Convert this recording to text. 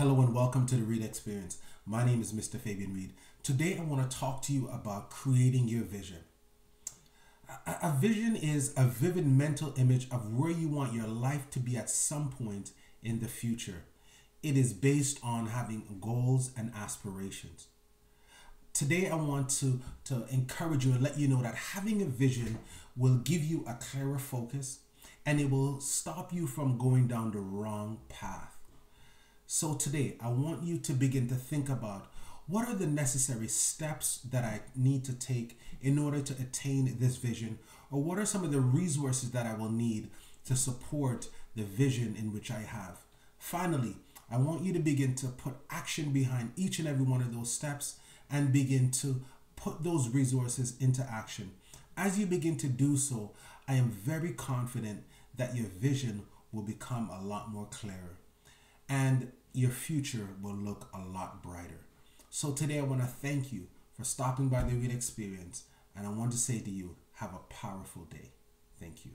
welcome to the Reid Experience. My name is Mr. Fabian Reid. Today I want to talk to you about creating your vision. A, a vision is a vivid mental image of where you want your life to be at some point in the future. It is based on having goals and aspirations. Today I want to, to encourage you and let you know that having a vision will give you a clearer focus and it will stop you from going down the wrong path. So today, I want you to begin to think about what are the necessary steps that I need to take in order to attain this vision, or what are some of the resources that I will need to support the vision in which I have. Finally, I want you to begin to put action behind each and every one of those steps and begin to put those resources into action. As you begin to do so, I am very confident that your vision will become a lot more clearer. And your future will look a lot brighter. So today I want to thank you for stopping by the Reid Experience, and I want to say to you, have a powerful day. Thank you.